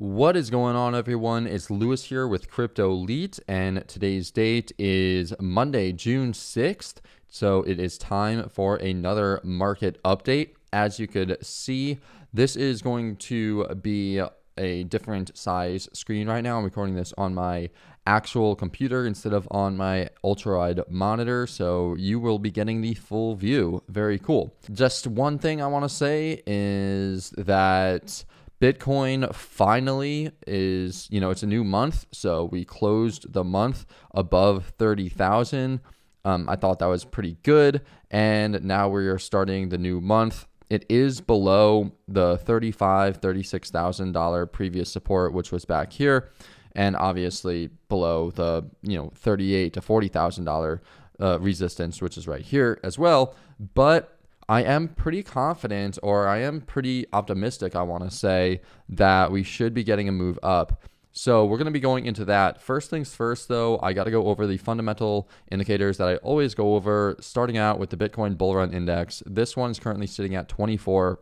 What is going on, everyone? It's Louis here with Cryptolete, and today's date is Monday, June 6th. So it is time for another market update. As you could see, this is going to be a different size screen right now. I'm recording this on my actual computer instead of on my ultra wide monitor. So you will be getting the full view. Very cool. Just one thing I want to say is that Bitcoin finally is, you know, it's a new month. So we closed the month above 30,000. Um, I thought that was pretty good. And now we are starting the new month. It is below the $35,000, $36,000 previous support, which was back here. And obviously below the, you know, $38,000 to $40,000 uh, resistance, which is right here as well. But I am pretty confident, or I am pretty optimistic, I want to say, that we should be getting a move up. So we're going to be going into that. First things first, though, I got to go over the fundamental indicators that I always go over, starting out with the Bitcoin Bull Run Index. This one is currently sitting at 24.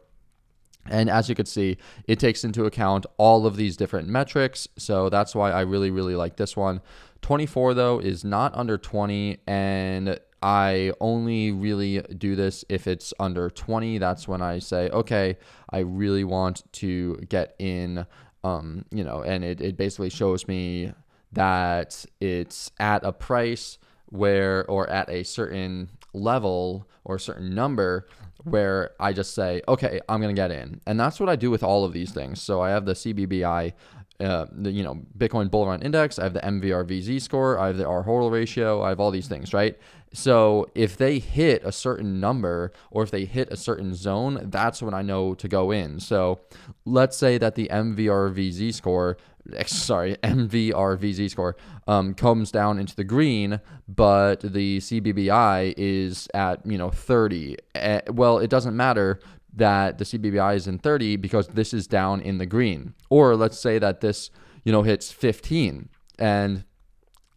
And as you can see, it takes into account all of these different metrics. So that's why I really, really like this one. 24, though, is not under 20. And I only really do this if it's under 20. That's when I say, okay, I really want to get in, um, you know, and it, it basically shows me that it's at a price where, or at a certain level or a certain number where I just say, okay, I'm going to get in. And that's what I do with all of these things. So I have the CBBI uh, the you know Bitcoin Bull Run Index. I have the MVRVZ score. I have the R hodl ratio. I have all these things, right? So if they hit a certain number or if they hit a certain zone, that's when I know to go in. So let's say that the MVRVZ score, sorry, MVRVZ score um, comes down into the green, but the CBBI is at you know 30. Uh, well, it doesn't matter that the CBBI is in 30 because this is down in the green. Or let's say that this, you know, hits 15 and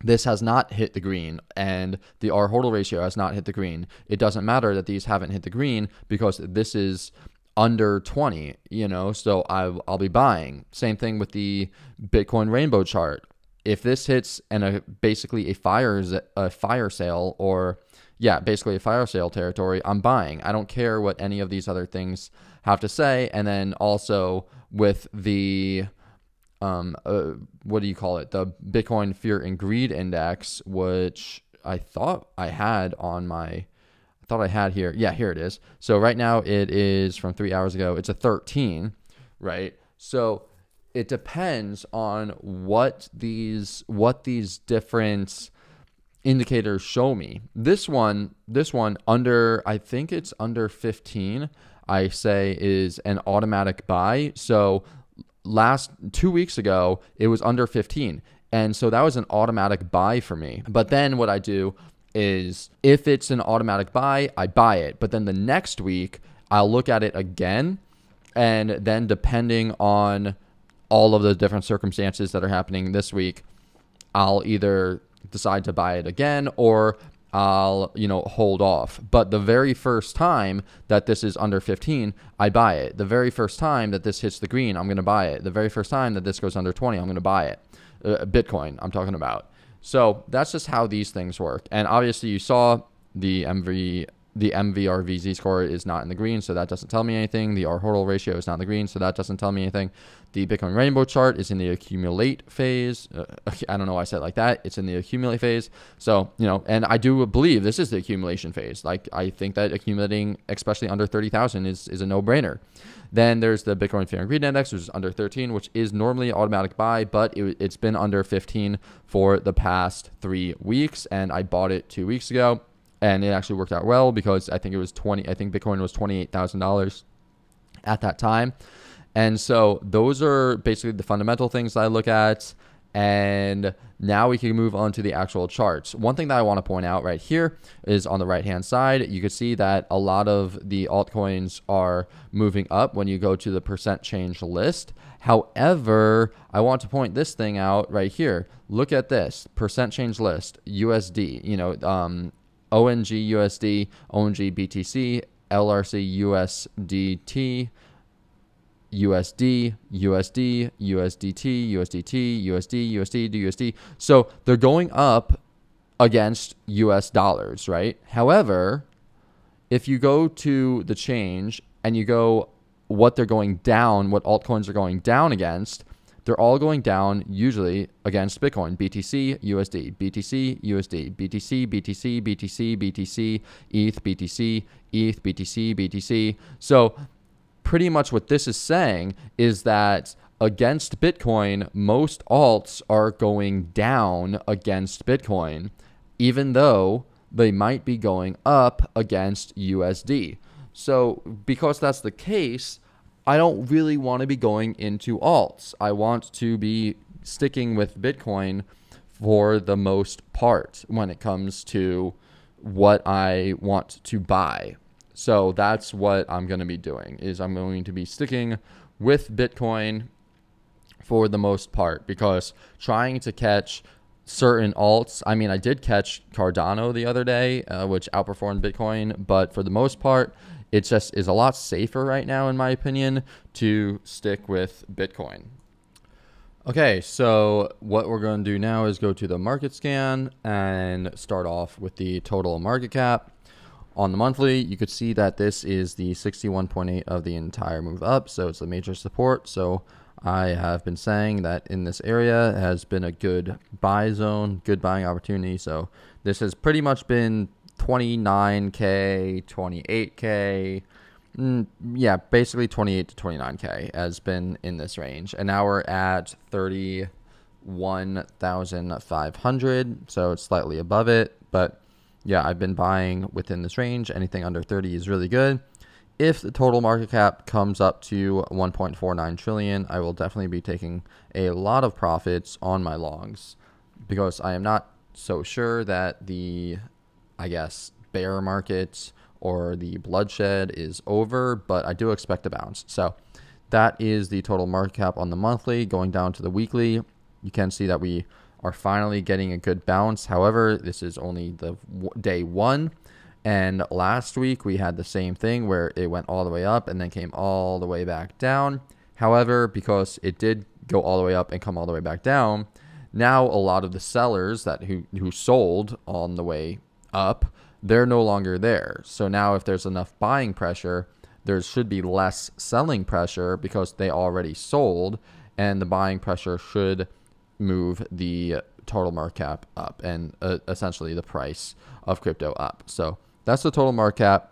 this has not hit the green and the R hodl ratio has not hit the green. It doesn't matter that these haven't hit the green because this is under 20, you know, so I'll, I'll be buying. Same thing with the Bitcoin rainbow chart. If this hits and a basically a fire a fire sale or yeah, basically a fire sale territory, I'm buying. I don't care what any of these other things have to say. And then also with the um, uh, what do you call it? The Bitcoin Fear and Greed Index, which I thought I had on my, I thought I had here. Yeah, here it is. So right now it is from three hours ago. It's a 13, right? So it depends on what these what these different indicators show me. This one, this one under, I think it's under 15, I say is an automatic buy. So last two weeks ago, it was under 15. And so that was an automatic buy for me. But then what I do is if it's an automatic buy, I buy it. But then the next week, I'll look at it again. And then depending on all of the different circumstances that are happening this week, I'll either decide to buy it again or I'll, you know, hold off. But the very first time that this is under 15, I buy it. The very first time that this hits the green, I'm going to buy it. The very first time that this goes under 20, I'm going to buy it. Uh, Bitcoin, I'm talking about. So that's just how these things work. And obviously, you saw the MV the MVRVZ score is not in the green, so that doesn't tell me anything. The R hodl ratio is not in the green, so that doesn't tell me anything. The Bitcoin Rainbow chart is in the accumulate phase. Uh, I don't know why I said like that. It's in the accumulate phase. So, you know, and I do believe this is the accumulation phase. Like, I think that accumulating, especially under 30,000, is, is a no brainer. Then there's the Bitcoin Fear and Greed Index, which is under 13, which is normally automatic buy, but it, it's been under 15 for the past three weeks. And I bought it two weeks ago and it actually worked out well because I think it was 20 I think Bitcoin was $28,000 at that time. And so those are basically the fundamental things I look at and now we can move on to the actual charts. One thing that I want to point out right here is on the right hand side, you can see that a lot of the altcoins are moving up when you go to the percent change list. However, I want to point this thing out right here. Look at this percent change list, USD, you know, um, ONG USD, ONG BTC, LRC USDT, USD, USD, USDT, USDT, USD, USD, USD. So they're going up against US dollars, right? However, if you go to the change and you go what they're going down, what altcoins are going down against, they're all going down usually against Bitcoin. BTC, USD, BTC, USD, BTC, BTC, BTC, BTC, ETH, BTC, ETH, BTC, BTC. So pretty much what this is saying is that against Bitcoin, most alts are going down against Bitcoin, even though they might be going up against USD. So, because that's the case, I don't really want to be going into alts. I want to be sticking with Bitcoin for the most part when it comes to what I want to buy. So that's what I'm going to be doing is I'm going to be sticking with Bitcoin for the most part because trying to catch certain alts. I mean, I did catch Cardano the other day, uh, which outperformed Bitcoin, but for the most part, it just is a lot safer right now, in my opinion, to stick with Bitcoin. Okay, so what we're going to do now is go to the market scan and start off with the total market cap. On the monthly, you could see that this is the 61.8 of the entire move up, so it's a major support. So I have been saying that in this area has been a good buy zone, good buying opportunity. So this has pretty much been 29k, 28k. Mm, yeah, basically 28 to 29k has been in this range. And now we're at 31,500, so it's slightly above it, but yeah, I've been buying within this range. Anything under 30 is really good. If the total market cap comes up to 1.49 trillion, I will definitely be taking a lot of profits on my longs because I am not so sure that the I guess, bear market or the bloodshed is over, but I do expect a bounce. So that is the total market cap on the monthly. Going down to the weekly, you can see that we are finally getting a good bounce. However, this is only the day one. And last week we had the same thing where it went all the way up and then came all the way back down. However, because it did go all the way up and come all the way back down, now a lot of the sellers that who who sold on the way up, they're no longer there. So now, if there's enough buying pressure, there should be less selling pressure because they already sold, and the buying pressure should move the total market cap up and uh, essentially the price of crypto up. So that's the total market cap.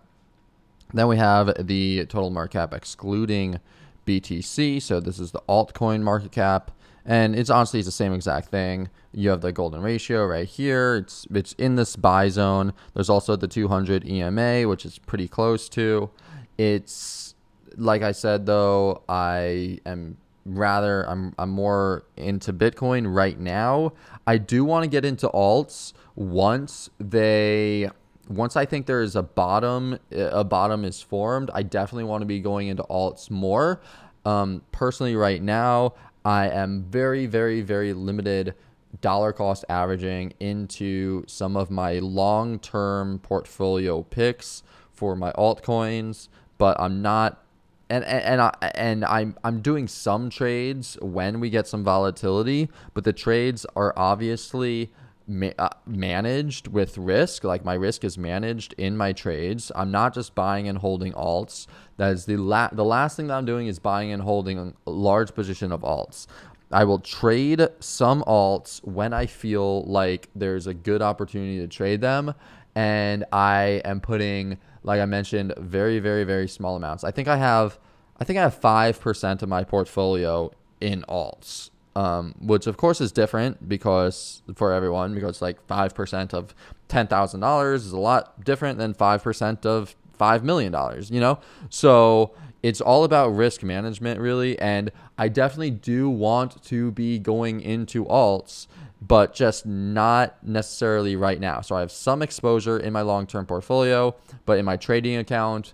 Then we have the total market cap excluding BTC. So this is the altcoin market cap. And it's honestly it's the same exact thing. You have the golden ratio right here. It's it's in this buy zone. There's also the 200 EMA, which is pretty close to. It's like I said though, I am rather I'm I'm more into Bitcoin right now. I do want to get into alts once they once I think there is a bottom a bottom is formed. I definitely want to be going into alts more. Um, personally, right now, I am very, very, very limited dollar cost averaging into some of my long term portfolio picks for my altcoins, but I'm not and and, and I and I'm I'm doing some trades when we get some volatility, but the trades are obviously ma- uh, managed with risk. Like my risk is managed in my trades. I'm not just buying and holding alts. That is the la- the last thing that I'm doing is buying and holding a large position of alts. I will trade some alts when I feel like there's a good opportunity to trade them. And I am putting, like I mentioned, very, very, very small amounts. I think I have, I think I have five percent of my portfolio in alts um, which of course is different because for everyone because like 5% of $10,000 is a lot different than 5% of $5 million, you know? So it's all about risk management really and I definitely do want to be going into alts but just not necessarily right now. So I have some exposure in my long-term portfolio, but in my trading account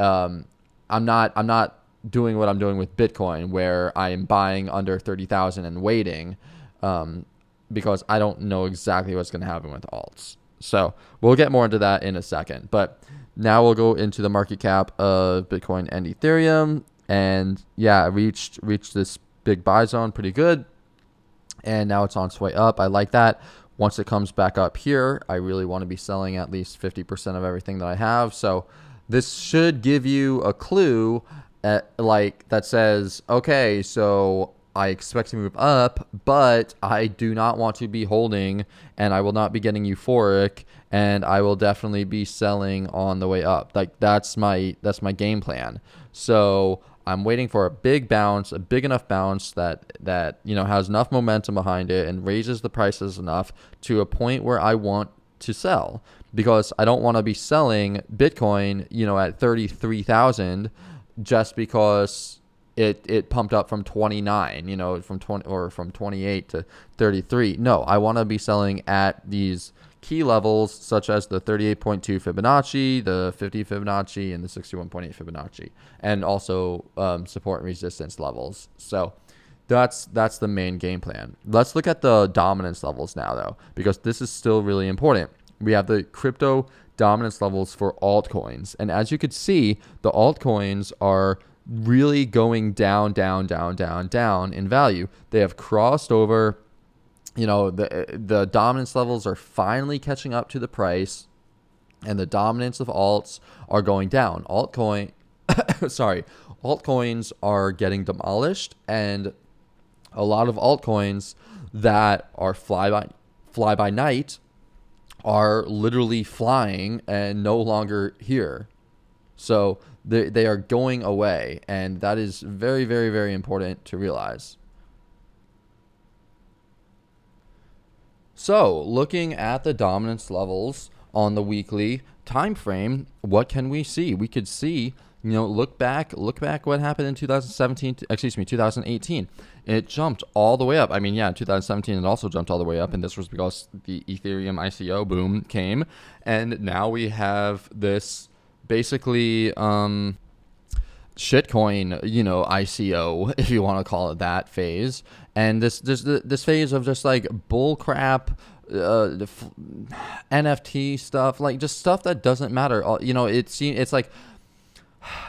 um, I'm not I'm not doing what I'm doing with Bitcoin, where I am buying under 30,000 and waiting um, because I don't know exactly what's going to happen with alts. So we'll get more into that in a second. But now we'll go into the market cap of Bitcoin and Ethereum. and yeah, reached reached this big buy zone pretty good, and now it's on its way up. I like that. Once it comes back up here, I really want to be selling at least 50% of everything that I have. So this should give you a clue at, like that says, okay, so I expect to move up, but I do not want to be holding and I will not be getting euphoric and I will definitely be selling on the way up. Like that's my that's my game plan. So I'm waiting for a big bounce, a big enough bounce that that you know has enough momentum behind it and raises the prices enough to a point where I want to sell because I don't want to be selling Bitcoin, you know, at 33,000 just because it it pumped up from 29, you know, from 20 or from 28 to 33. No, I want to be selling at these key levels such as the 38.2 Fibonacci, the 50 Fibonacci, and the 61.8 Fibonacci, and also um, support and resistance levels. So that's that's the main game plan. Let's look at the dominance levels now, though, because this is still really important. We have the crypto dominance levels for altcoins, and as you could see, the altcoins are really going down, down, down, down, down in value. They have crossed over you know the the dominance levels are finally catching up to the price and the dominance of alts are going down altcoin sorry altcoins are getting demolished and a lot of altcoins that are fly by fly by night are literally flying and no longer here so they, they are going away and that is very very very important to realize So, looking at the dominance levels on the weekly time frame, what can we see? We could see, you know, look back, look back what happened in 2017, excuse me, 2018. It jumped all the way up. I mean, yeah, in 2017 it also jumped all the way up and this was because the Ethereum ICO boom came and now we have this basically um shitcoin, you know, ICO, if you want to call it that phase, and this this this phase of just like bull crap. Uh, f- NFT stuff, like just stuff that doesn't matter. You know, it's it's like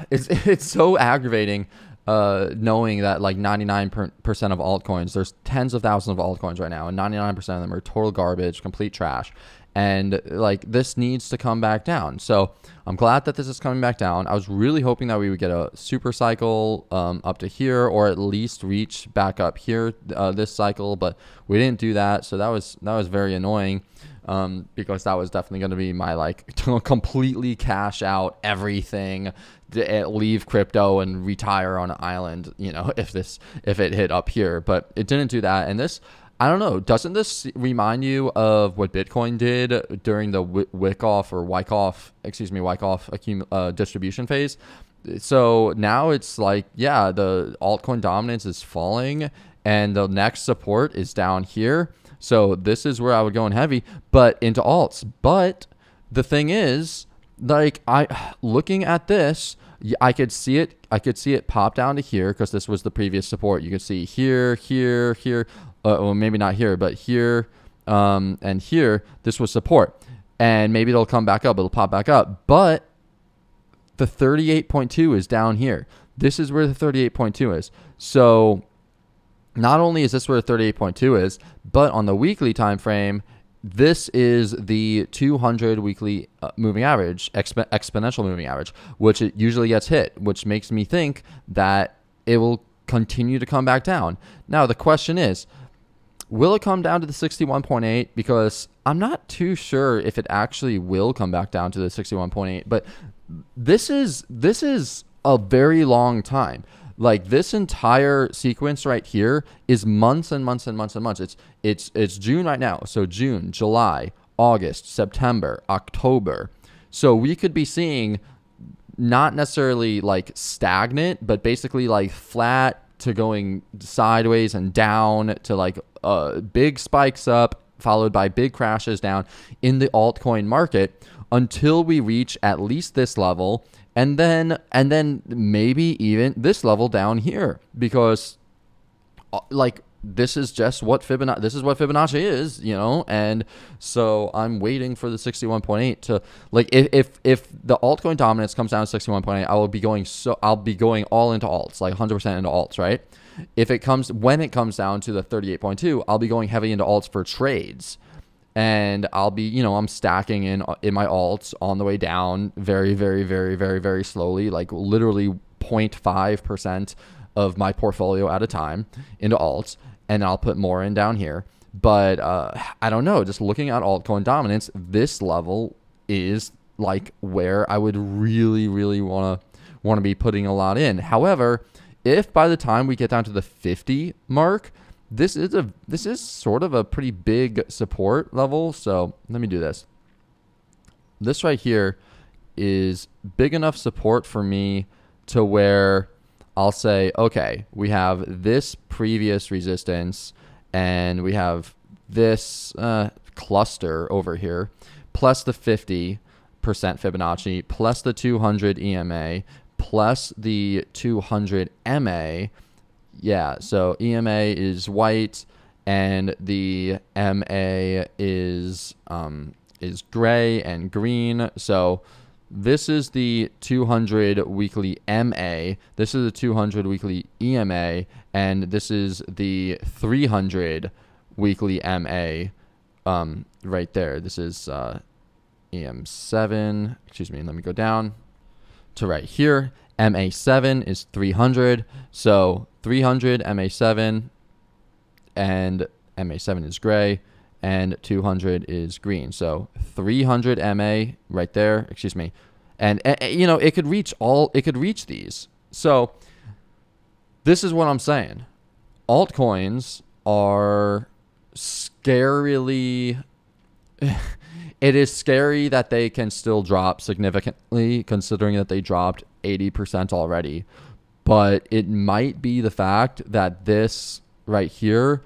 it's it's so aggravating uh, knowing that like 99% of altcoins, there's tens of thousands of altcoins right now, and 99% of them are total garbage, complete trash and like this needs to come back down. So I'm glad that this is coming back down. I was really hoping that we would get a super cycle um, up to here, or at least reach back up here uh, this cycle, but we didn't do that. So that was that was very annoying. Um, because that was definitely going to be my like completely cash out everything, leave crypto and retire on an island. You know, if this if it hit up here, but it didn't do that. And this I don't know. Doesn't this remind you of what Bitcoin did during the Wyckoff or Wyckoff, excuse me, Wyckoff accum- uh, distribution phase? So now it's like, yeah, the altcoin dominance is falling, and the next support is down here. So this is where I would go in heavy, but into alts. But the thing is, like I looking at this, I could see it. I could see it pop down to here because this was the previous support. You could see here, here, here uh, well, maybe not here, but here um, and here, this was support. And maybe it'll come back up, it'll pop back up. But the 38.2 is down here. This is where the 38.2 is. So not only is this where the 38.2 is, but on the weekly time frame, this is the 200 weekly uh, moving average, exp- exponential moving average, which it usually gets hit, which makes me think that it will continue to come back down. Now, the question is, Will it come down to the 61.8? Because I'm not too sure if it actually will come back down to the 61.8. But this is this is a very long time. Like this entire sequence right here is months and months and months and months. It's it's it's June right now. So June, July, August, September, October. So we could be seeing not necessarily like stagnant, but basically like flat to going sideways and down to like uh, big spikes up followed by big crashes down in the altcoin market until we reach at least this level and then and then maybe even this level down here because uh, like this is just what Fibonacci this is what Fibonacci is, you know, and so I'm waiting for the 61.8 to like if if if the altcoin dominance comes down to 61.8, I will be going so I'll be going all into alts, like 100% into alts, right? If it comes when it comes down to the 38.2, I'll be going heavy into alts for trades. And I'll be, you know, I'm stacking in in my alts on the way down very very very very very slowly, like literally 0.5% of my portfolio at a time into alts and I'll put more in down here. But uh, I don't know. Just looking at altcoin dominance, this level is like where I would really, really want to want to be putting a lot in. However, if by the time we get down to the 50 mark, this is a this is sort of a pretty big support level. So let me do this. This right here is big enough support for me to where I'll say, okay, we have this previous resistance and we have this uh, cluster over here, plus the 50% Fibonacci, plus the 200 EMA, plus the 200 MA. Yeah, so EMA is white and the MA is um, is gray and green. So this is the 200 weekly MA. This is the 200 weekly EMA. And this is the 300 weekly MA um, right there. This is uh, EM7. Excuse me. Let me go down to right here. MA7 is 300. So 300 MA7 and MA7 is gray and 200 is green. So 300 MA right there, excuse me. And uh, you know, it could reach all it could reach these. So this is what I'm saying. Altcoins are scarily it is scary that they can still drop significantly considering that they dropped 80% already. But it might be the fact that this right here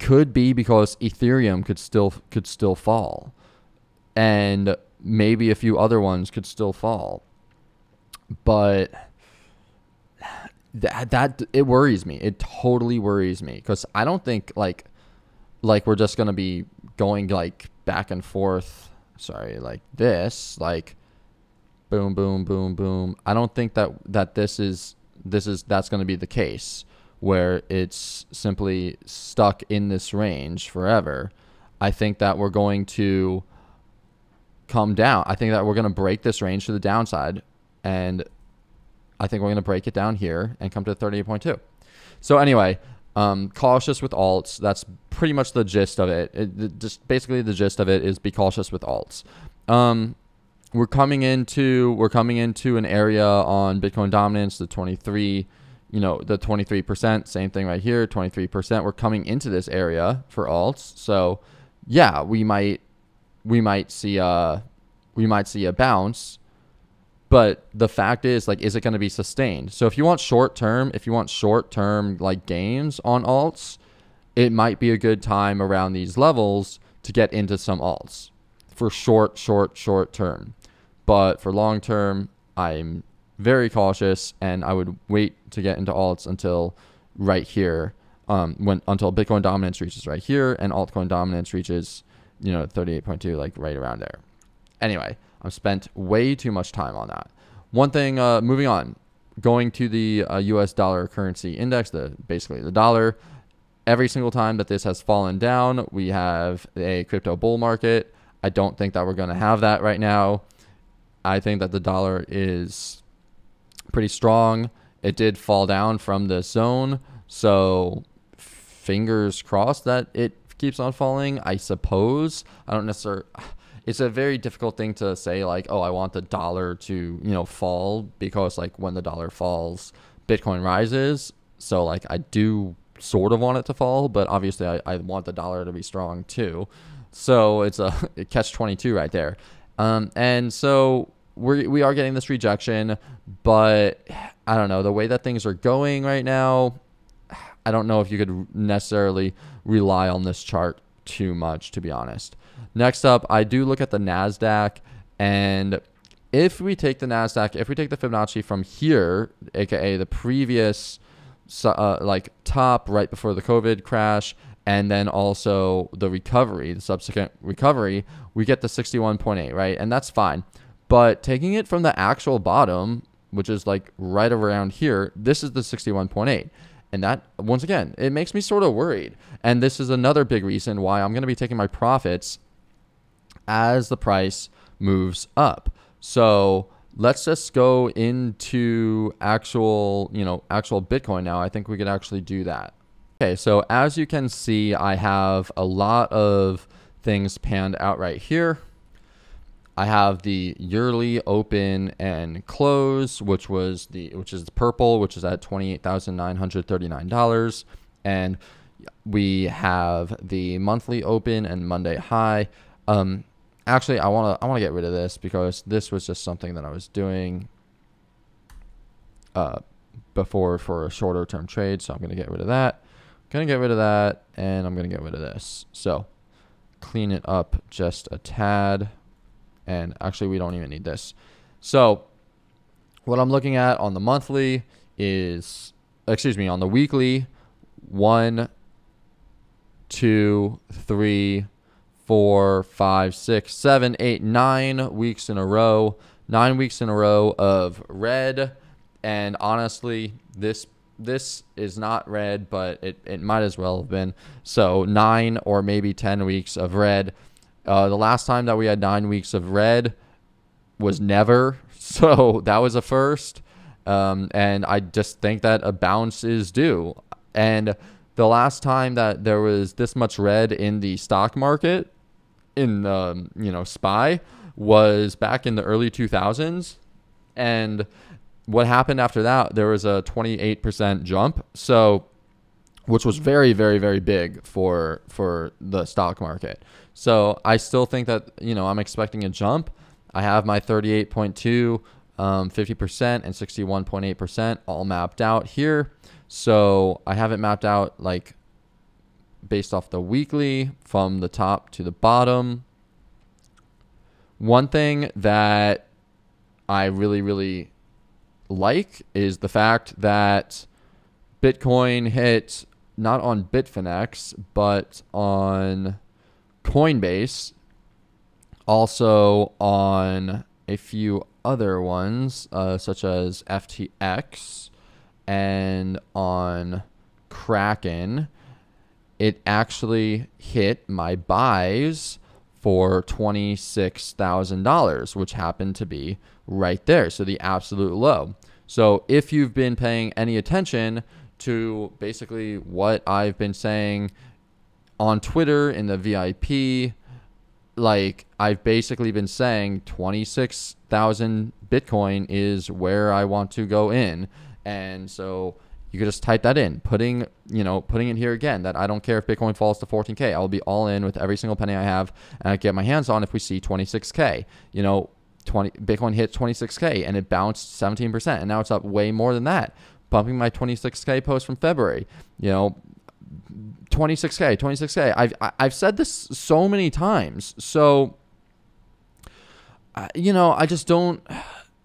could be because Ethereum could still could still fall, and maybe a few other ones could still fall. But that that it worries me. It totally worries me because I don't think like like we're just gonna be going like back and forth. Sorry, like this, like boom, boom, boom, boom. I don't think that that this is this is that's gonna be the case where it's simply stuck in this range forever. I think that we're going to come down. I think that we're going to break this range to the downside. And I think we're going to break it down here and come to 38.2. So, anyway, um, cautious with alts. That's pretty much the gist of it. it. Just basically the gist of it is be cautious with alts. Um, we're coming into we're coming into an area on Bitcoin dominance, the 23 you know, the 23%, same thing right here, 23%. We're coming into this area for alts. So, yeah, we might we might see a we might see a bounce, but the fact is like is it going to be sustained? So if you want short term, if you want short term like gains on alts, it might be a good time around these levels to get into some alts for short short short term. But for long term, I'm very cautious, and I would wait to get into alts until right here, um, when until Bitcoin dominance reaches right here, and altcoin dominance reaches, you know, 38.2, like right around there. Anyway, I've spent way too much time on that. One thing, uh, moving on, going to the uh, U.S. dollar currency index, the basically the dollar. Every single time that this has fallen down, we have a crypto bull market. I don't think that we're going to have that right now. I think that the dollar is pretty strong. It did fall down from the zone, so fingers crossed that it keeps on falling. I suppose I don't necessarily. It's a very difficult thing to say, like, oh, I want the dollar to you know fall because like when the dollar falls, Bitcoin rises. So like I do sort of want it to fall, but obviously I, I want the dollar to be strong too. So it's a catch twenty two right there. Um, and so we we are getting this rejection, but I don't know the way that things are going right now. I don't know if you could necessarily rely on this chart too much, to be honest. Next up, I do look at the Nasdaq, and if we take the Nasdaq, if we take the Fibonacci from here, aka the previous uh, like top right before the COVID crash, and then also the recovery, the subsequent recovery, we get the 61.8, right? And that's fine. But taking it from the actual bottom, which is like right around here, this is the 61.8. And that, once again, it makes me sort of worried. And this is another big reason why I'm going to be taking my profits as the price moves up. So let's just go into actual, you know, actual Bitcoin now. I think we could actually do that. Okay, so as you can see, I have a lot of things panned out right here. I have the yearly open and close, which was the which is the purple, which is at twenty eight thousand nine hundred thirty nine dollars, and we have the monthly open and Monday high. Um, actually, I wanna I wanna get rid of this because this was just something that I was doing uh, before for a shorter term trade, so I'm gonna get rid of that. I'm Gonna get rid of that, and I'm gonna get rid of this. So clean it up just a tad. And actually, we don't even need this. So what I'm looking at on the monthly is, excuse me, on the weekly, one, two, three, four, five, six, seven, eight, nine weeks in a row. Nine weeks in a row of red. And honestly, this this is not red, but it, it might as well have been. So nine or maybe 10 weeks of red. Uh, the last time that we had nine weeks of red was never. So that was a first. Um, and I just think that a bounce is due. And the last time that there was this much red in the stock market, in um, you know SPY, was back in the early 2000s. And what happened after that? There was a 28% jump. So, which was very, very, very big for for the stock market. So I still think that you know I'm expecting a jump. I have my 38.2, um, 50%, and 61.8% all mapped out here. So I have it mapped out like based off the weekly from the top to the bottom. One thing that I really, really like is the fact that Bitcoin hit not on Bitfinex, but on Coinbase, also on a few other ones, uh, such as FTX and on Kraken. It actually hit my buys for $26,000, which happened to be right there. So the absolute low. So if you've been paying any attention to basically what I've been saying on Twitter in the VIP, like I've basically been saying 26,000 Bitcoin is where I want to go in. And so you could just type that in, putting, you know, putting it here again that I don't care if Bitcoin falls to 14K. I'll be all in with every single penny I have and I get my hands on if we see 26K. You know, 20 Bitcoin hit 26K and it bounced 17%. And now it's up way more than that. Bumping my 26K post from February. You know, 26K, 26K. I've, I've said this so many times. So, you know, I just don't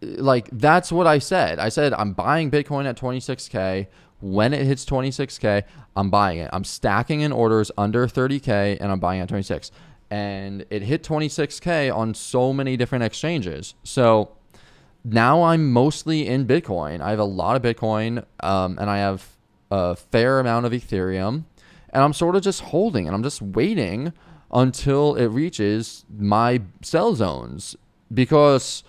like that's what I said. I said I'm buying Bitcoin at 26k. When it hits 26k, I'm buying it. I'm stacking in orders under 30k and I'm buying at 26. And it hit 26k on so many different exchanges. So now I'm mostly in Bitcoin. I have a lot of Bitcoin um, and I have a fair amount of Ethereum. And I'm sort of just holding and I'm just waiting until it reaches my sell zones because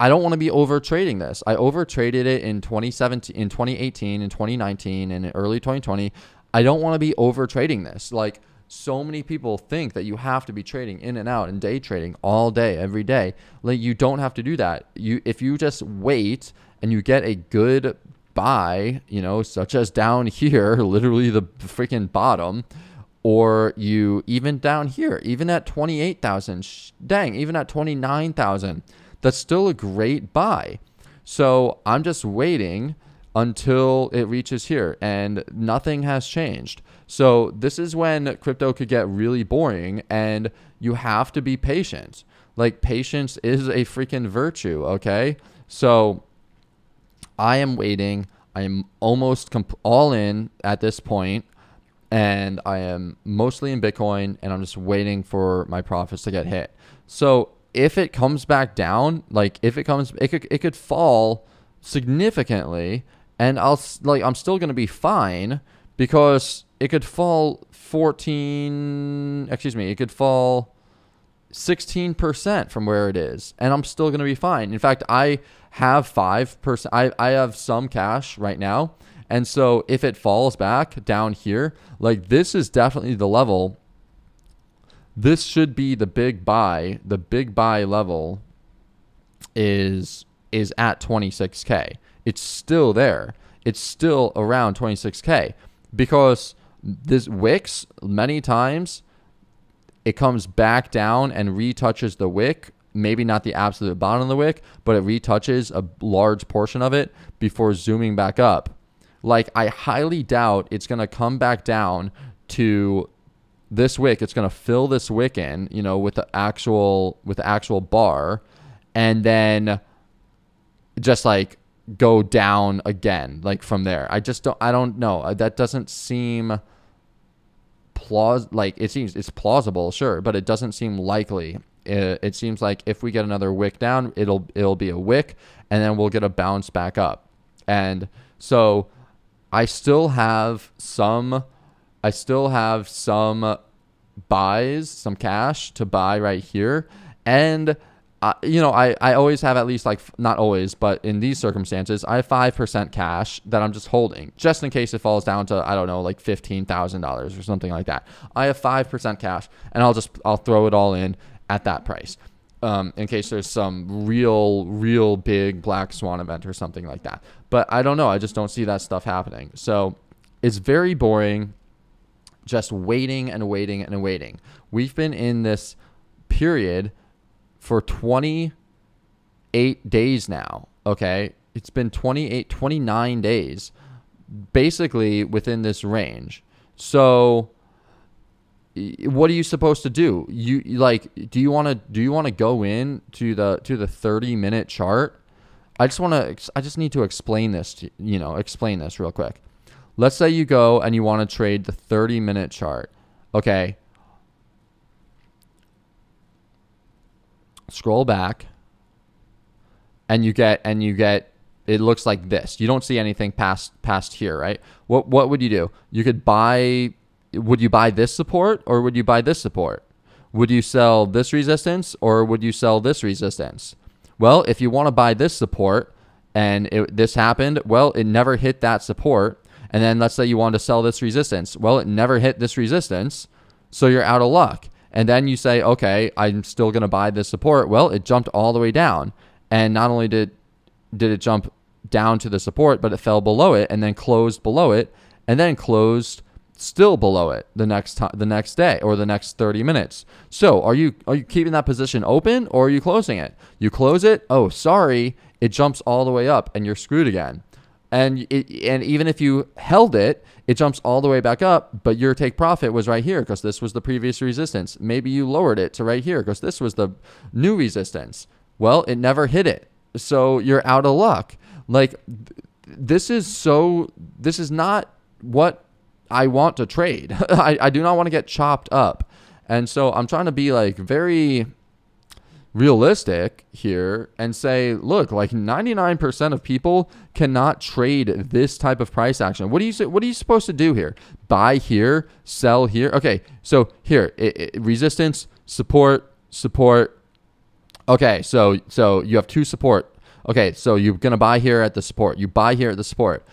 I don't want to be over trading this. I over traded it in 2017, in 2018, in 2019, and in early 2020. I don't want to be over trading this. Like so many people think that you have to be trading in and out and day trading all day, every day. Like you don't have to do that. You if you just wait and you get a good buy, you know, such as down here, literally the freaking bottom, or you even down here, even at 28,000, dang, even at 29,000 that's still a great buy. So I'm just waiting until it reaches here and nothing has changed. So this is when crypto could get really boring and you have to be patient. Like patience is a freaking virtue, okay? So I am waiting I'm almost comp- all in at this point, and I am mostly in Bitcoin, and I'm just waiting for my profits to get hit. So if it comes back down, like if it comes, it could it could fall significantly, and I'll like I'm still gonna be fine because it could fall 14. Excuse me, it could fall 16% from where it is, and I'm still gonna be fine. In fact, I have five percent. I I have some cash right now. And so if it falls back down here, like this is definitely the level this should be the big buy. The big buy level is is at 26k. It's still there. It's still around 26k because this wicks many times it comes back down and retouches the wick. Maybe not the absolute bottom of the wick, but it retouches a large portion of it before zooming back up. Like I highly doubt it's going to come back down to this wick, it's going to fill this wick in, you know, with the actual with the actual bar, and then just like go down again, like from there. I just don't. I don't know. Uh, that doesn't seem plaus like it seems it's plausible, sure, but it doesn't seem likely. It, it seems like if we get another wick down, it'll it'll be a wick, and then we'll get a bounce back up. And so, I still have some I still have some buys, some cash to buy right here. And, uh, you know, I, I always have at least like, not always, but in these circumstances, I have 5% cash that I'm just holding just in case it falls down to, I don't know, like $15,000 or something like that. I have 5% cash and I'll just, I'll throw it all in at that price. Um, in case there's some real, real big black swan event or something like that. But I don't know. I just don't see that stuff happening. So it's very boring just waiting and waiting and waiting. We've been in this period for 28 days now. Okay. It's been 28, 29 days basically within this range. So what are you supposed to do? You like do you want to do you want to go in to the to the 30 minute chart? I just want to I just need to explain this to, you know, explain this real quick. Let's say you go and you want to trade the 30 minute chart. Okay. Scroll back and you get and you get it looks like this. You don't see anything past past here, right? What what would you do? You could buy would you buy this support or would you buy this support? Would you sell this resistance or would you sell this resistance? Well, if you want to buy this support and it, this happened, well, it never hit that support and then let's say you want to sell this resistance. Well, it never hit this resistance. So you're out of luck. And then you say, okay, I'm still going to buy this support. Well, it jumped all the way down. And not only did did it jump down to the support, but it fell below it and then closed below it and then closed still below it the next time the next day or the next 30 minutes. So, are you are you keeping that position open or are you closing it? You close it? Oh, sorry, it jumps all the way up and you're screwed again and it, and even if you held it, it jumps all the way back up, but your take profit was right here because this was the previous resistance. Maybe you lowered it to right here because this was the new resistance. Well, it never hit it. So you're out of luck. Like this is so this is not what I want to trade. I, I do not want to get chopped up. And so I'm trying to be like very realistic here and say, look, like 99% of people cannot trade this type of price action. What do you say what are you supposed to do here? Buy here, sell here. Okay, so here, it, it, resistance, support, support. Okay, so so you have two support. Okay, so you're gonna buy here at the support. You buy here at the support.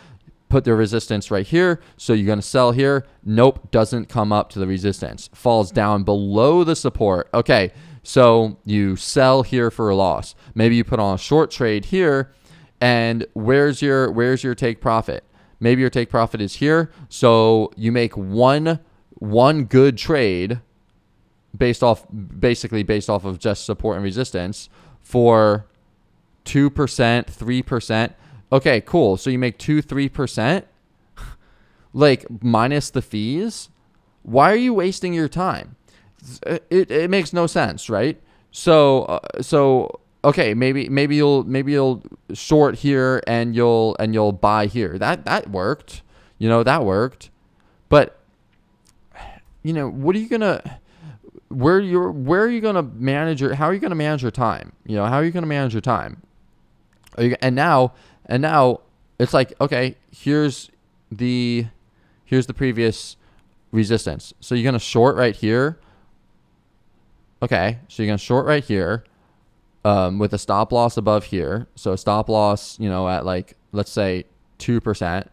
Put the resistance right here. So you're gonna sell here. Nope, doesn't come up to the resistance. Falls down below the support. Okay, so you sell here for a loss. Maybe you put on a short trade here and where's your where's your take profit? Maybe your take profit is here. So you make one one good trade based off basically based off of just support and resistance for 2%, 3%. Okay, cool. So you make 2 3% like minus the fees. Why are you wasting your time? It, it makes no sense, right? So uh, so okay, maybe maybe you'll maybe you'll short here and you'll and you'll buy here. That that worked. You know, that worked. But you know, what are you going to where you're where are you going to manage your how are you going to manage your time? You know, how are you going to manage your time? You, and now and now it's like, okay, here's the here's the previous resistance. So you're going to short right here. Okay, so you're to short right here um, with a stop loss above here. So a stop loss, you know, at like, let's say 2%.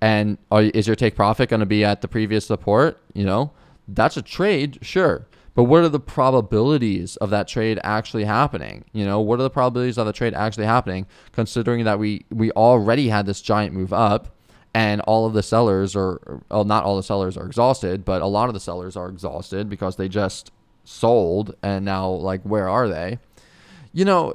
And are, is your take profit to be at the previous support? You know, that's a trade, sure. But what are the probabilities of that trade actually happening? You know, what are the probabilities of the trade actually happening, considering that we we already had this giant move up, and all of the sellers are, well, not all the sellers are exhausted, but a lot of the sellers are exhausted because they just sold, and now like where are they? You know,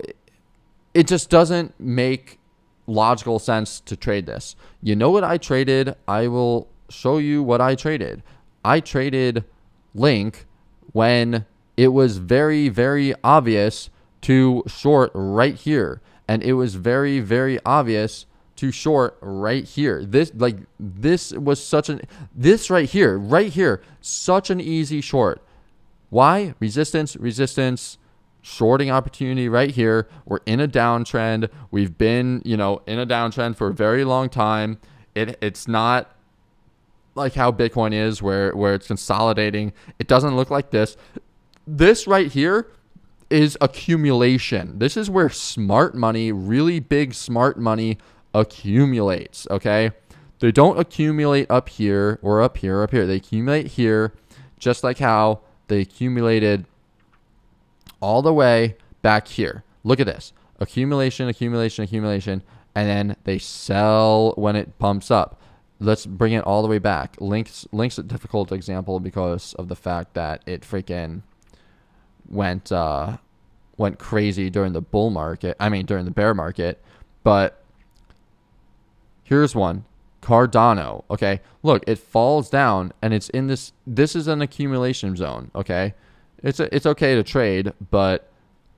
it just doesn't make logical sense to trade this. You know what I traded? I will show you what I traded. I traded Link when it was very, very obvious to short right here. And it was very, very obvious to short right here. This like this was such an this right here, right here, such an easy short. Why? Resistance, resistance, shorting opportunity right here. We're in a downtrend. We've been, you know, in a downtrend for a very long time. It it's not like how Bitcoin is, where where it's consolidating. It doesn't look like this. This right here is accumulation. This is where smart money, really big smart money, accumulates. Okay, they don't accumulate up here or up here or up here. They accumulate here, just like how they accumulated all the way back here. Look at this accumulation, accumulation, accumulation, and then they sell when it pumps up let's bring it all the way back. Links links a difficult example because of the fact that it freaking went uh went crazy during the bull market. I mean during the bear market. But here's one. Cardano. Okay. Look, it falls down and it's in this this is an accumulation zone, okay? It's a, it's okay to trade, but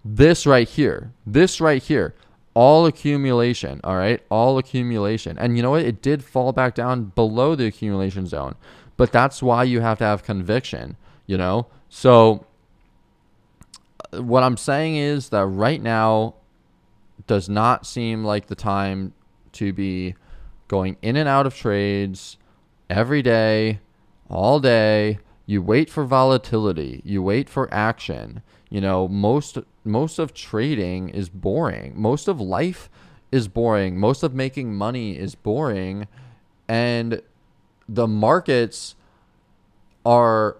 this right here, this right here, all accumulation, all right? All accumulation. And you know what? It did fall back down below the accumulation zone. But that's why you have to have conviction, you know? So uh, what I'm saying is that right now does not seem like the time to be going in and out of trades every day, all day. You wait for volatility, you wait for action. You know, most most of trading is boring. Most of life is boring. Most of making money is boring. And the markets are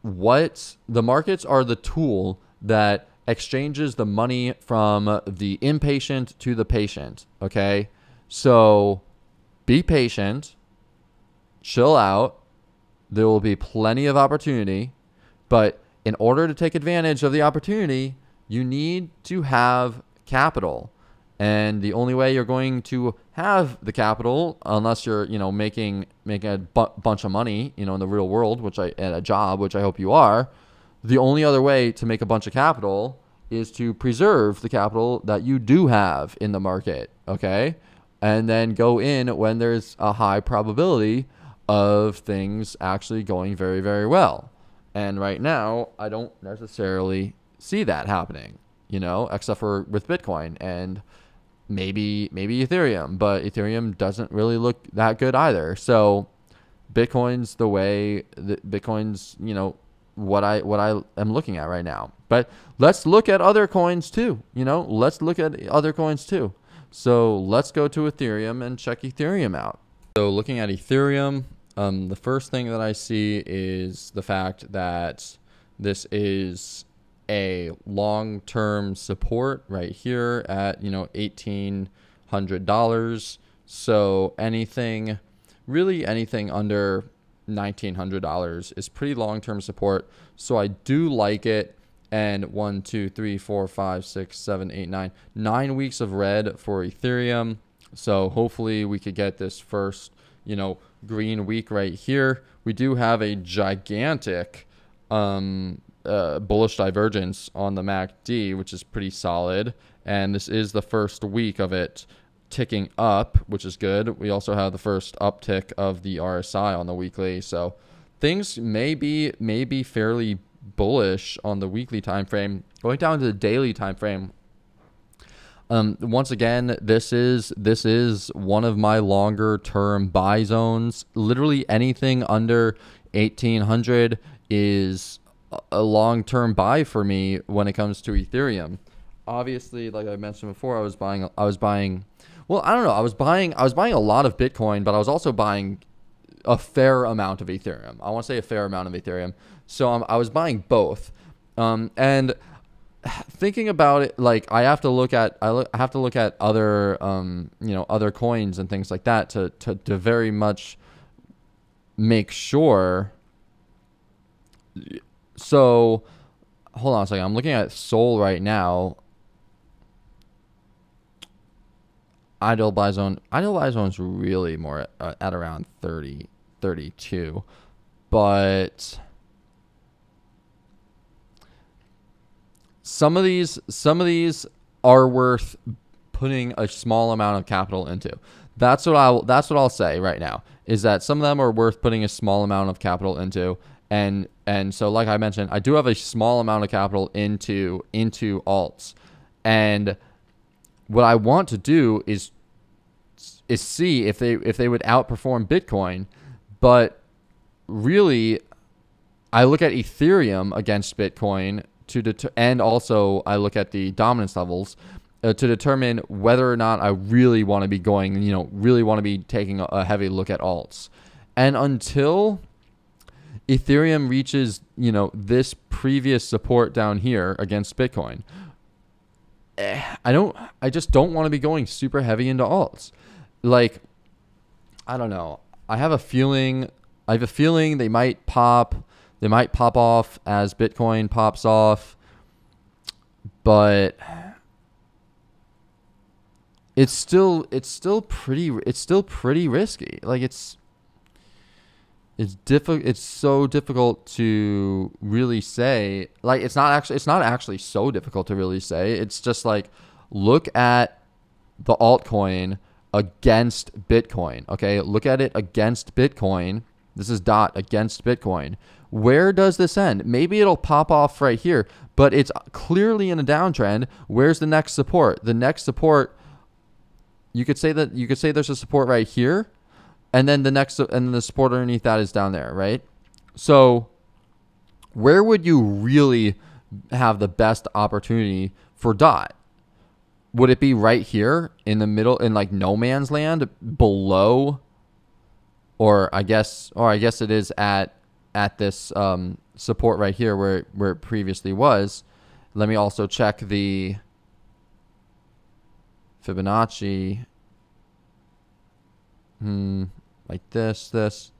what the markets are the tool that exchanges the money from the impatient to the patient. Okay. So be patient, chill out. There will be plenty of opportunity, but in order to take advantage of the opportunity, you need to have capital. And the only way you're going to have the capital, unless you're, you know, making making a bu- bunch of money, you know, in the real world, which I at a job, which I hope you are, the only other way to make a bunch of capital is to preserve the capital that you do have in the market, okay? And then go in when there's a high probability of things actually going very, very well. And right now, I don't necessarily see that happening, you know, except for with Bitcoin and maybe maybe Ethereum, but Ethereum doesn't really look that good either. So Bitcoin's the way that Bitcoin's, you know, what I what I am looking at right now. But let's look at other coins too, you know? Let's look at other coins too. So let's go to Ethereum and check Ethereum out. So looking at Ethereum, um, the first thing that I see is the fact that this is a long-term support right here at you know eighteen hundred dollars. So anything, really anything under nineteen hundred dollars is pretty long-term support. So I do like it. And one, two, three, four, five, six, seven, eight, nine, nine weeks of red for Ethereum. So hopefully we could get this first you know, green week right here. We do have a gigantic um, uh, bullish divergence on the MACD, which is pretty solid. And this is the first week of it ticking up, which is good. We also have the first uptick of the RSI on the weekly. So things may be, may be fairly bullish on the weekly time frame. Going down to the daily time frame, um, once again, this is this is one of my longer term buy zones. Literally anything under 1800 is a long term buy for me when it comes to Ethereum. Obviously, like I mentioned before, I was buying I was buying well, I don't know, I was buying I was buying a lot of Bitcoin, but I was also buying a fair amount of Ethereum. I want to say a fair amount of Ethereum. So um, I was buying both. Um, and thinking about it like i have to look at i, I have to look at other um, you know other coins and things like that to, to to very much make sure. So hold on a second. I'm looking at SOL right now. Ideal buy zone ideal buy zone is really more at, uh, at around 30 32 but some of these some of these are worth putting a small amount of capital into. That's what I'll that's what I'll say right now is that some of them are worth putting a small amount of capital into and and so like I mentioned, I do have a small amount of capital into into alts. And what I want to do is is see if they if they would outperform Bitcoin, but really I look at Ethereum against Bitcoin to det- and also I look at the dominance levels uh, to determine whether or not I really want to be going, you know, really want to be taking a, a heavy look at alts. And until Ethereum reaches, you know, this previous support down here against Bitcoin, eh, I don't I just don't want to be going super heavy into alts. Like I don't know. I have a feeling I have a feeling they might pop they might pop off as Bitcoin pops off, but it's still it's still pretty it's still pretty risky. Like it's it's difficult it's so difficult to really say. Like it's not actually it's not actually so difficult to really say. It's just like look at the altcoin against bitcoin okay? Look at it against bitcoin. This is dot against bitcoin where does this end? Maybe it'll pop off right here, but it's clearly in a downtrend. Where's the next support? The next support, you could say that you could say there's a support right here, and then the next and then the support underneath that is down there, right? So, where would you really have the best opportunity for dot? Would it be right here in the middle in like no man's land below or I guess or I guess it is at at this um, support right here where, where it previously was. Let me also check the Fibonacci. Hmm, like this, this,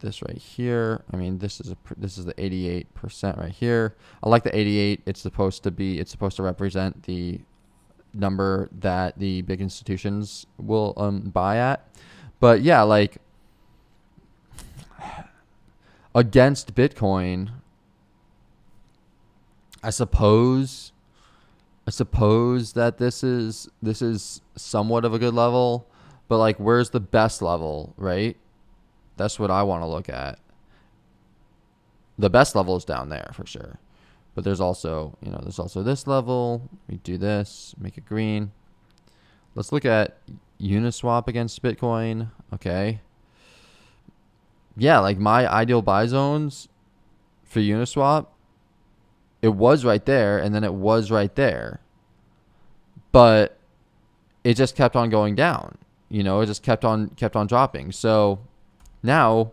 this right here. I mean, this is a this is the 88% right here. I like the 88. It's supposed to be. It's supposed to represent the number that the big institutions will um, buy at. But yeah, like against Bitcoin, I suppose I suppose that this is this is somewhat of a good level, but like where's the best level, right? That's what I want to look at. The best level is down there for sure. But there's also, you know, there's also this level. We do this, make it green. Let's look at Uniswap against Bitcoin. Okay yeah, like my ideal buy zones for Uniswap, it was right there, and then it was right there. But it just kept on going down. You know, it just kept on kept on dropping. So now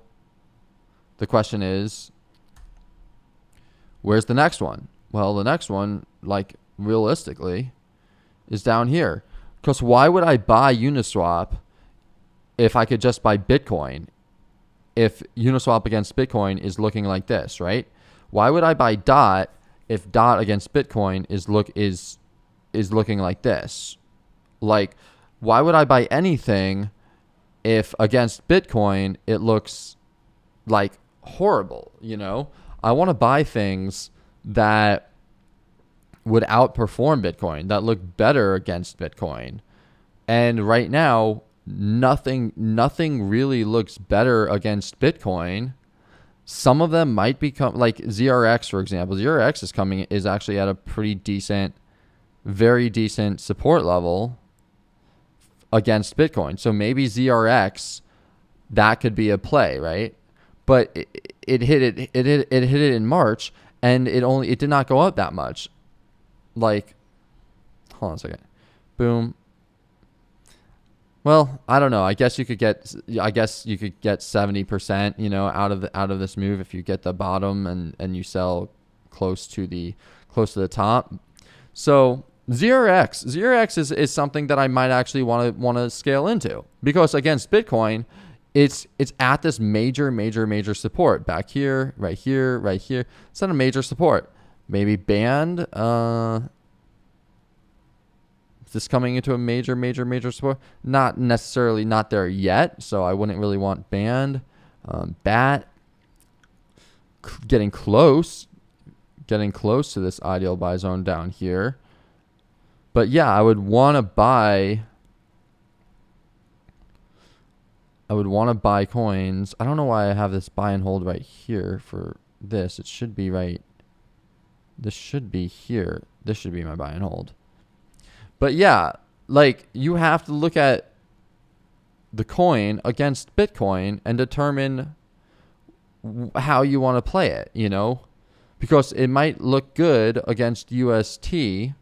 the question is where's the next one? Well, the next one, like realistically, is down here. Because why would I buy Uniswap if I could just buy Bitcoin if Uniswap against Bitcoin is looking like this, right? Why would I buy DOT if DOT against Bitcoin is look is is looking like this? Like, why would I buy anything if against Bitcoin it looks like horrible? You know, I want to buy things that would outperform Bitcoin, that look better against Bitcoin. And right now, nothing nothing really looks better against Bitcoin. Some of them might become like ZRX, for example. ZRX is coming is actually at a pretty decent, very decent support level against Bitcoin. So maybe ZRX that could be a play, right? But it, it hit it it hit, it hit it in March and it only it did not go up that much. Like hold on a second. Boom. Well, I don't know. I guess you could get I guess you could get 70%, you know, out of the out of this move if you get the bottom and and you sell close to the close to the top. So, ZRX, ZRX is, is something that I might actually want to want to scale into because against Bitcoin, it's it's at this major major major support back here, right here, right here. It's at a major support. Maybe band uh this coming into a major major major support? Not necessarily not there yet, so I wouldn't really want band um, bat getting close getting close to this ideal buy zone down here. But yeah, I would want to buy I would want to buy coins. I don't know why I have this buy and hold right here for this. It should be right. This should be here. This should be my buy and hold. But yeah, like you have to look at the coin against Bitcoin and determine how you want to play it, you know? Because it might look good against UST,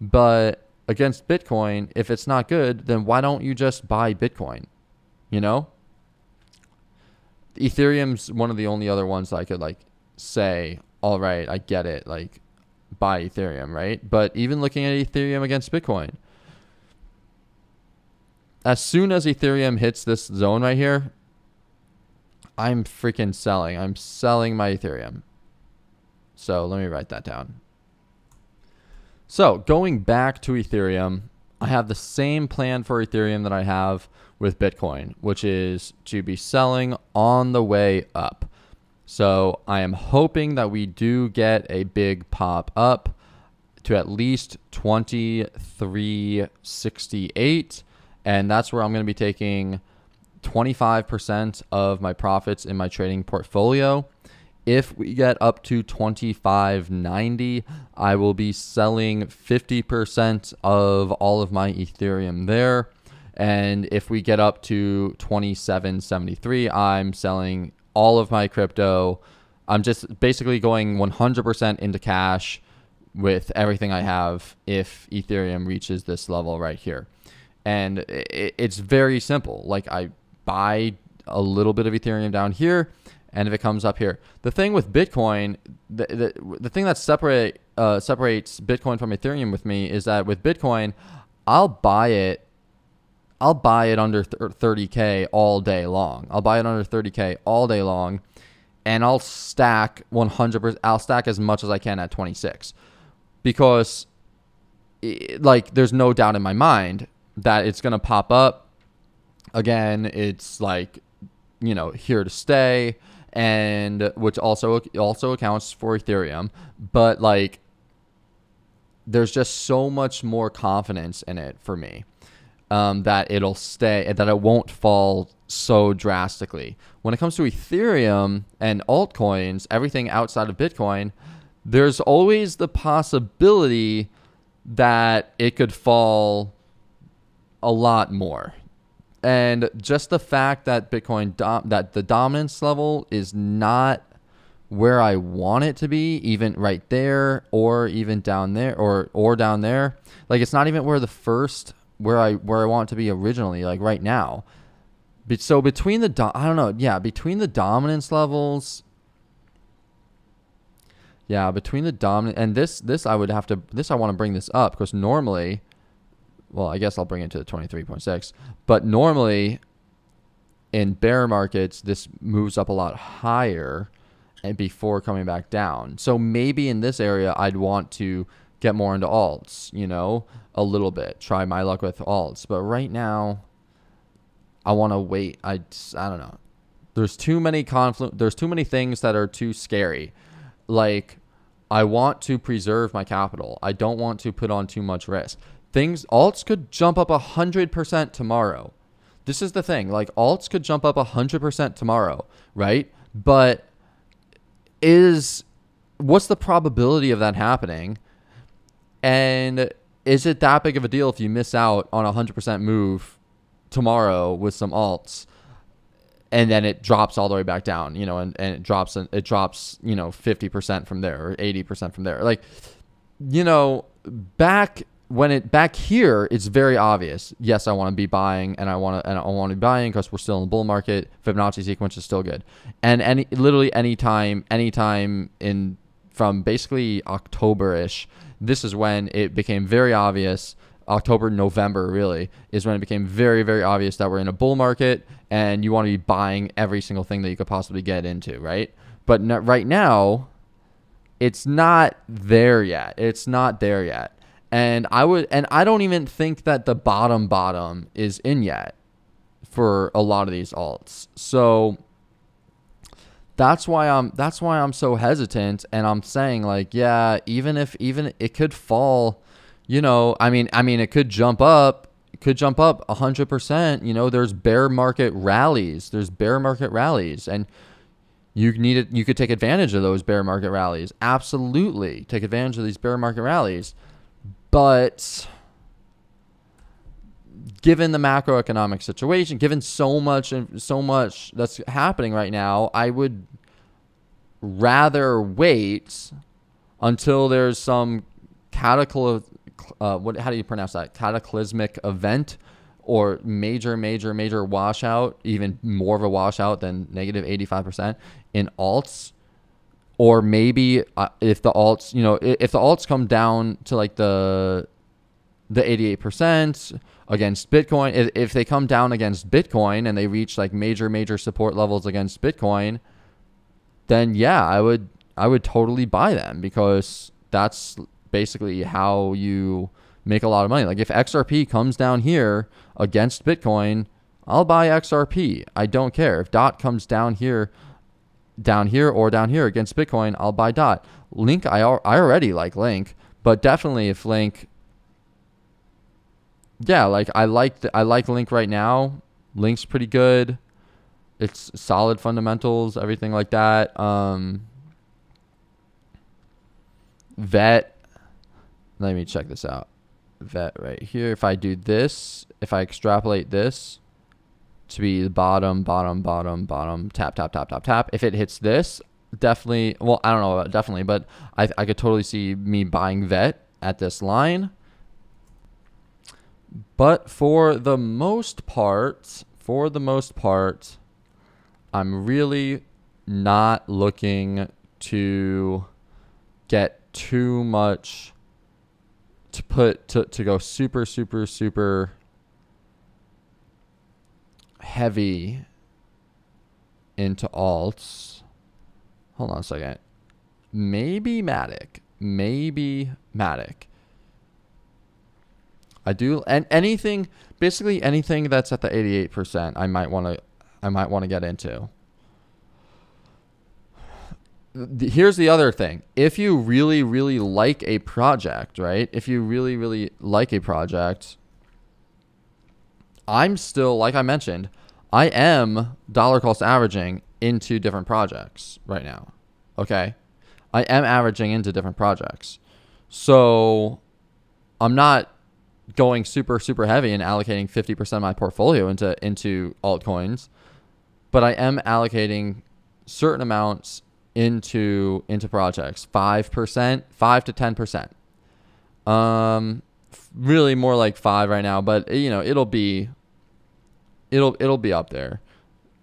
but against Bitcoin, if it's not good, then why don't you just buy Bitcoin? You know? Ethereum's one of the only other ones I could like say, all right, I get it, like buy Ethereum, right? But even looking at Ethereum against Bitcoin, as soon as Ethereum hits this zone right here, I'm freaking selling. I'm selling my Ethereum. So let me write that down. So going back to Ethereum, I have the same plan for Ethereum that I have with Bitcoin, which is to be selling on the way up. So I am hoping that we do get a big pop up to at least 2368 and that's where I'm going to be taking 25% of my profits in my trading portfolio. If we get up to 2590, I will be selling 50% of all of my Ethereum there and if we get up to 2773, I'm selling all of my crypto. I'm just basically going 100% into cash with everything I have if Ethereum reaches this level right here. And it's very simple. Like I buy a little bit of Ethereum down here, and if it comes up here, the thing with Bitcoin, the the, the thing that separate uh, separates Bitcoin from Ethereum with me is that with Bitcoin, I'll buy it I'll buy it under 30k all day long. I'll buy it under 30k all day long and I'll stack 100% I'll stack as much as I can at 26 because like there's no doubt in my mind that it's going to pop up. Again it's like you know here to stay and which also also accounts for ethereum. But like there's just so much more confidence in it for me um, that it'll stay, that it won't fall so drastically. When it comes to Ethereum and altcoins, everything outside of Bitcoin, there's always the possibility that it could fall a lot more. And just the fact that Bitcoin dom- that the dominance level is not where I want it to be, even right there or even down there or or down there. Like it's not even where the first where I where I want to be originally, like right now. But so between the do- I don't know, yeah, between the dominance levels. Yeah, between the dominant and this this I would have to this I want to bring this up because normally, well, I guess I'll bring it to the twenty three point six. But normally, in bear markets, this moves up a lot higher, and before coming back down. So maybe in this area, I'd want to get more into alts, you know, a little bit, try my luck with alts. But right now, I want to wait. I, I don't know. There's too many conflict. There's too many things that are too scary. Like I want to preserve my capital. I don't want to put on too much risk. Things alts could jump up a 100% tomorrow. This is the thing. Like alts could jump up a 100% tomorrow, right? But is what's the probability of that happening? And is it that big of a deal if you miss out on a 100% move tomorrow with some alts? and then it drops all the way back down, you know, and, and it drops and it drops, you know, 50% from there or 80% from there. Like, you know, back when it back here, it's very obvious. Yes, I want to be buying, and I want to and I want to be buying because we're still in the bull market. Fibonacci sequence is still good, and any literally any time, any time in from basically October ish, this is when it became very obvious October, November really is when it became very, very obvious that we're in a bull market and you want to be buying every single thing that you could possibly get into, right? But right now, it's not there yet. It's not there yet. And I would, and I don't even think that the bottom bottom is in yet for a lot of these alts. So that's why I'm that's why I'm so hesitant and I'm saying like yeah even if even it could fall you know, I mean, I mean, it could jump up, it could jump up hundred percent. You know, there's bear market rallies. There's bear market rallies, and you need it. You could take advantage of those bear market rallies. Absolutely, take advantage of these bear market rallies, but given the macroeconomic situation, given so much and so much that's happening right now, I would rather wait until there's some cataclysm uh, what how do you pronounce that? Cataclysmic event or major major major washout even more of a washout than negative 85% in alts. Or maybe uh, if the alts you know if the alts come down to like the the 88% against bitcoin if, if they come down against bitcoin and they reach like major major support levels against bitcoin then yeah i would i would totally buy them because that's basically how you make a lot of money. Like if XRP comes down here against Bitcoin, I'll buy XRP. I don't care. If DOT comes down here, down here or down here against Bitcoin, I'll buy DOT. Link, I, I already like Link, but definitely if Link, yeah, like I like the, I like Link right now. Link's pretty good. It's solid fundamentals, everything like that. Um, Vet, let me check this out. Vet right here. If I do this, if I extrapolate this to be the bottom, bottom, bottom, bottom, tap, tap, tap, tap, tap. If it hits this, definitely, well, I don't know about definitely, but I, I could totally see me buying vet at this line. But for the most part, for the most part, I'm really not looking to get too much to put to, to go super super super heavy into alts. Hold on a second. Maybe Matic. Maybe Matic. I do and anything basically anything that's at the 88% I might want to I might want to get into here's the other thing. If you really, really like a project, right? If you really, really like a project, I'm still, like I mentioned, I am dollar cost averaging into different projects right now. Okay. I am averaging into different projects. So I'm not going super, super heavy and allocating 50% of my portfolio into, into altcoins, but I am allocating certain amounts into into projects. Five percent, five to ten percent. Um, really more like five right now, but you know it'll be it'll it'll be up there,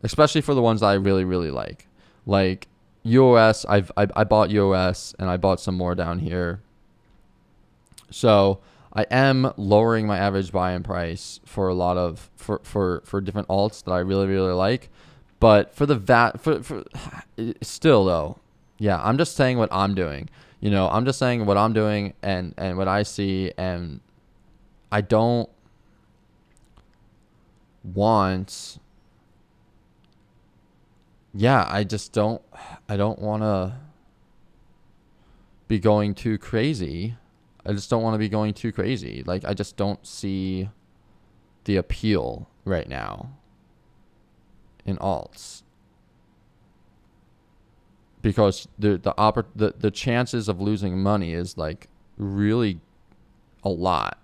especially for the ones I really really like, like UOS. I've I, I bought UOS and I bought some more down here. So I am lowering my average buy-in price for a lot of for for for different alts that I really really like. But for the vat, for, for still though, yeah, I'm just saying what I'm doing. You know, I'm just saying what I'm doing and and what I see, and I don't want. Yeah, I just don't. I don't want to be going too crazy. I just don't want to be going too crazy. Like I just don't see the appeal right now in alts because the the oppor- the the chances of losing money is like really a lot.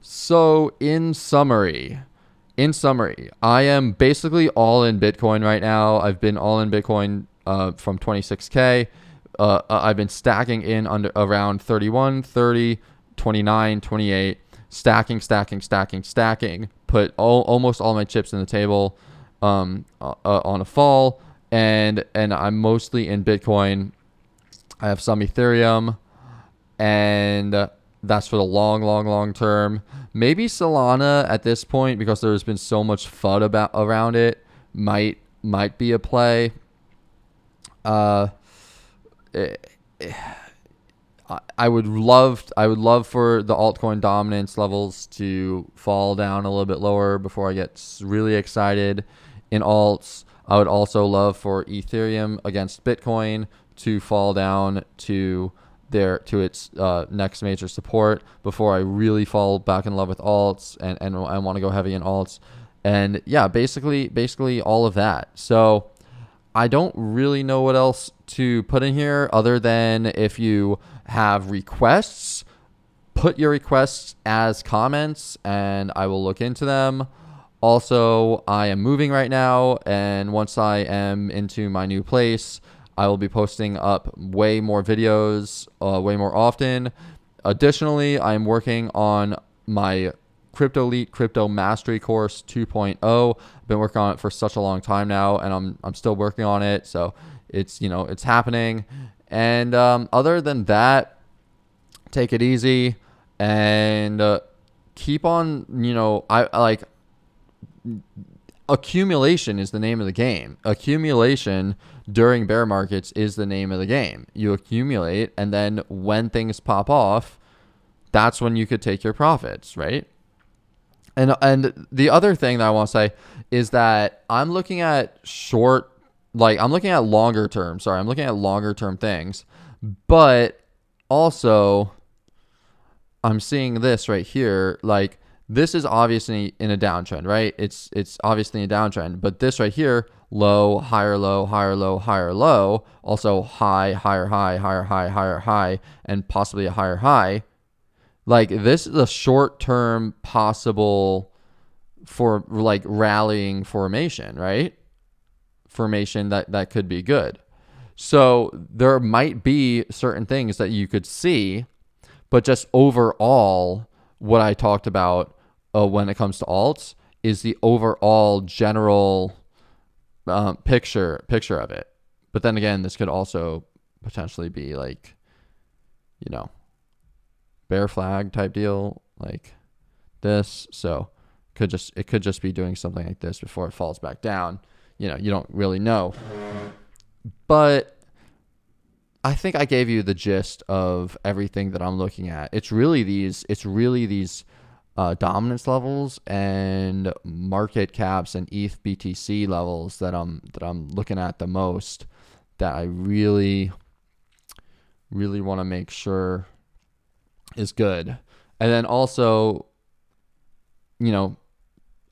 So in summary, in summary, I am basically all in Bitcoin right now. I've been all in Bitcoin uh, from 26k. Uh, uh, I've been stacking in under around 31, 30, 29, 28, stacking, stacking, stacking, stacking. Put all, almost all my chips in the table um, uh, uh, on a fall, and and I'm mostly in Bitcoin. I have some Ethereum, and that's for the long, long, long term. Maybe Solana at this point because there's been so much FUD about around it might might be a play. Uh, I would love I would love for the altcoin dominance levels to fall down a little bit lower before I get really excited in alts. I would also love for Ethereum against Bitcoin to fall down to their to its uh, next major support before I really fall back in love with alts and and I want to go heavy in alts. And yeah, basically basically all of that. So I don't really know what else to put in here other than if you have requests, put your requests as comments and I will look into them. Also, I am moving right now, and once I am into my new place, I will be posting up way more videos, uh, way more often. Additionally, I'm working on my Cryptolete Crypto Mastery Course 2.0. Been working on it for such a long time now, and I'm I'm still working on it. So it's you know it's happening. And um, other than that, take it easy and uh, keep on. You know, I like accumulation is the name of the game. Accumulation during bear markets is the name of the game. You accumulate, and then when things pop off, that's when you could take your profits, right? And and the other thing that I want to say is that I'm looking at short, like I'm looking at longer term. Sorry, I'm looking at longer term things, but also I'm seeing this right here, like this is obviously in a downtrend, right? It's it's obviously a downtrend, but this right here, low, higher low, higher low, higher low, also high, higher high, higher high, higher high, and possibly a higher high. Like this is a short-term possible for like rallying formation, right? Formation that that could be good. So there might be certain things that you could see, but just overall what I talked about uh, when it comes to alts is the overall general um, picture picture of it. But then again, this could also potentially be like, you know, bear flag type deal like this. So could just it could just be doing something like this before it falls back down. You know, you don't really know. But I think I gave you the gist of everything that I'm looking at. It's really these. It's really these uh, dominance levels and market caps and ETH BTC levels that I'm that I'm looking at the most. That I really, really want to make sure is good. And then also, you know,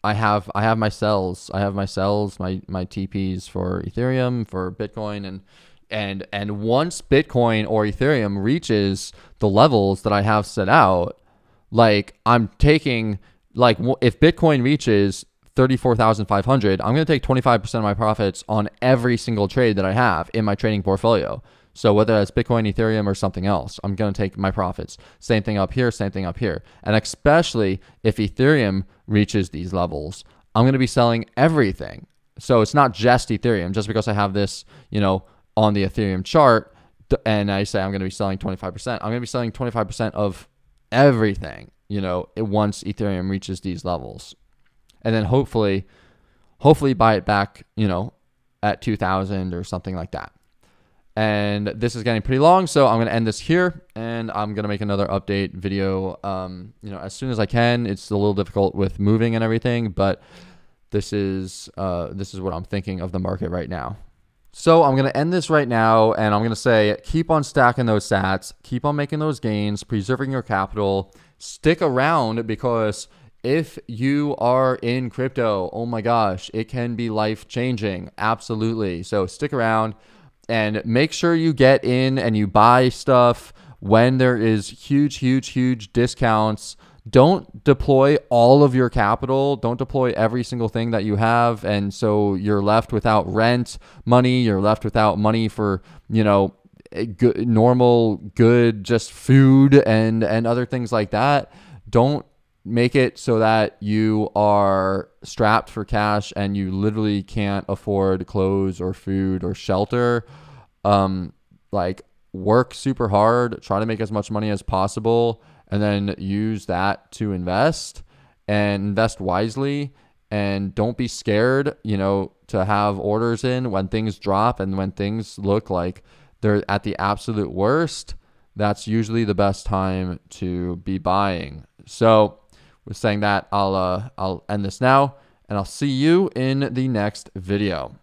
I have I have my sells. I have my sells, my my TPs for Ethereum, for Bitcoin, and and and once Bitcoin or Ethereum reaches the levels that I have set out, like I'm taking like if Bitcoin reaches 34,500, I'm going to take 25% of my profits on every single trade that I have in my trading portfolio. So whether that's Bitcoin, Ethereum, or something else, I'm going to take my profits. Same thing up here, same thing up here. And especially if Ethereum reaches these levels, I'm going to be selling everything. So it's not just Ethereum. Just because I have this, you know, on the Ethereum chart, and I say I'm going to be selling 25%, I'm going to be selling 25% of everything, you know, once Ethereum reaches these levels. And then hopefully, hopefully buy it back, you know, at 2000 or something like that. And this is getting pretty long, so I'm going to end this here and I'm going to make another update video, um, you know, as soon as I can. It's a little difficult with moving and everything, but this is, uh, this is what I'm thinking of the market right now. So I'm going to end this right now and I'm going to say keep on stacking those sats, keep on making those gains, preserving your capital, stick around because if you are in crypto, oh my gosh, it can be life changing. Absolutely. So stick around and make sure you get in and you buy stuff when there is huge, huge, huge discounts. Don't deploy all of your capital. Don't deploy every single thing that you have. And so you're left without rent money. You're left without money for, you know, good, normal, good, just food and, and other things like that. Don't make it so that you are strapped for cash and you literally can't afford clothes or food or shelter. Um, like work super hard, try to make as much money as possible, and then use that to invest and invest wisely. And don't be scared, you know, to have orders in when things drop and when things look like they're at the absolute worst. That's usually the best time to be buying. So, with saying that, I'll uh, I'll end this now, and I'll see you in the next video.